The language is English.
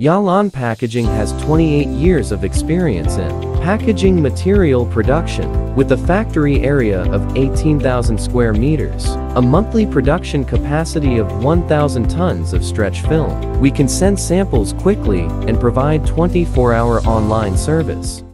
Yalan Packaging has 28 years of experience in packaging material production, with a factory area of 18,000 square meters, a monthly production capacity of 1,000 tons of stretch film. We can send samples quickly and provide 24-hour online service.